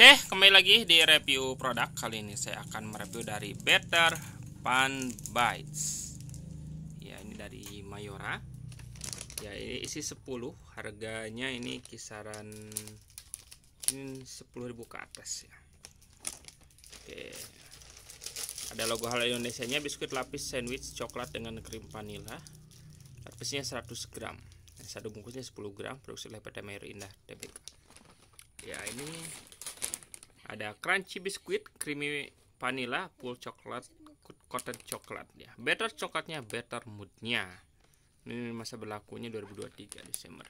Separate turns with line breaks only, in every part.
Oke, kembali lagi di review produk. Kali ini saya akan mereview dari Better Pan Bites. Ya, ini dari Mayora. Ya, ini isi 10. Harganya ini kisaran ini 10.000 ke atas ya. Oke. Ada logo halal Indonesia-nya biskuit lapis sandwich coklat dengan krim vanilla. Lapisnya 100 gram. Satu bungkusnya 10 gram, produksi oleh PT Mayor Indah TBK. Ya, ini ada crunchy biskuit, creamy vanilla, full coklat, cotton coklat ya. Better coklatnya, better moodnya. Ini masa berlakunya 2023 Desember.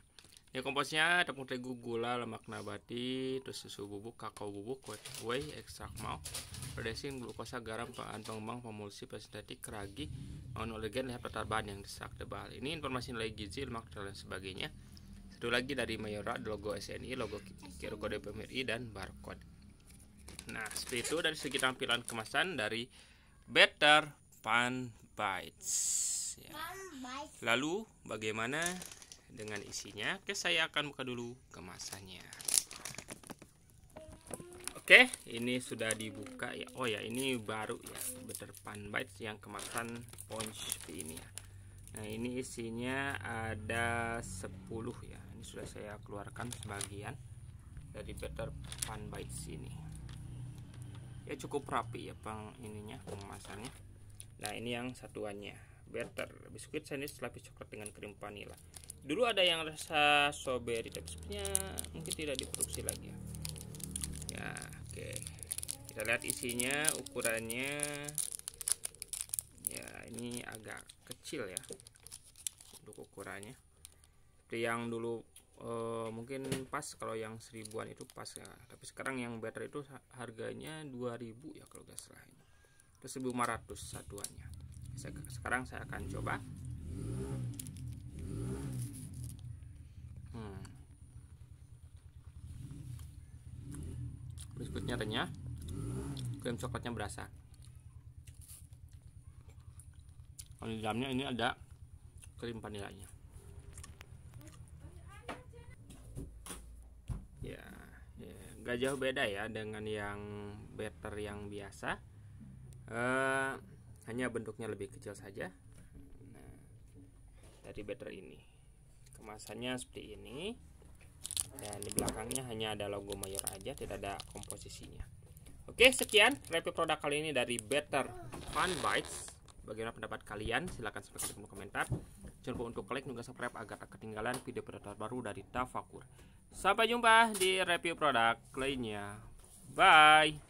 Ya komposnya tepung terigu, gula, lemak nabati, terus susu bubuk, kakao bubuk, whey, ekstrak malt, resin, glukosa, garam, bahan pengembang, pemulsi, sintetik, keragi, monolegan, lihat petar bahan yang desak tebal. Ini informasi nilai gizi, lemak dan sebagainya. Satu lagi dari Mayora, logo SNI, logo kode PMRI dan barcode. Nah, seperti itu dari segi tampilan kemasan dari Better Pan Bites. Ya. Lalu bagaimana dengan isinya? Oke, saya akan buka dulu kemasannya. Oke, ini sudah dibuka ya. Oh ya, ini baru ya, Better Pan Bites yang kemasan sponge seperti ini ya. Nah, ini isinya ada 10 ya. Ini sudah saya keluarkan sebagian dari Better Pan Bites ini ya cukup rapi ya pang ininya pengemasannya. Nah ini yang satuannya. Better biskuit sandwich lapis coklat dengan krim vanilla dulu ada yang rasa strawberry tapi sebenarnya mungkin tidak diproduksi lagi ya. Ya oke. Kita lihat isinya ukurannya. Ya ini agak kecil ya untuk ukurannya. Seperti yang dulu uh, mungkin pas kalau yang seribuan itu pas ya. Tapi sekarang yang better itu harganya 2000 ya kalau gak salah ini. Itu 1500 satuannya. Sekarang saya akan coba. Hmm. biskuitnya renyah krim coklatnya berasa. Kalau di dalamnya ini ada krim vanilanya gak jauh beda ya dengan yang better yang biasa. Uh, hanya bentuknya lebih kecil saja. Nah, dari better ini. Kemasannya seperti ini. Dan di belakangnya hanya ada logo mayor aja tidak ada komposisinya. Oke sekian review produk kali ini dari better fun bites. Bagaimana pendapat kalian? Silahkan sampaikan di komentar. Jangan lupa untuk klik juga subscribe agar tak ketinggalan video produk terbaru dari Tafakur Sampai jumpa di review produk lainnya. Bye.